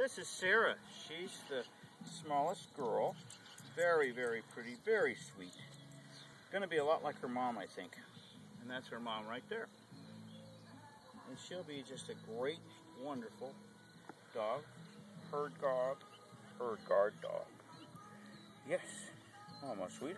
This is Sarah. She's the smallest girl. Very, very pretty, very sweet. Gonna be a lot like her mom, I think. And that's her mom right there. And she'll be just a great, wonderful dog. Herd dog. Herd guard dog. Yes. Oh, my sweetheart.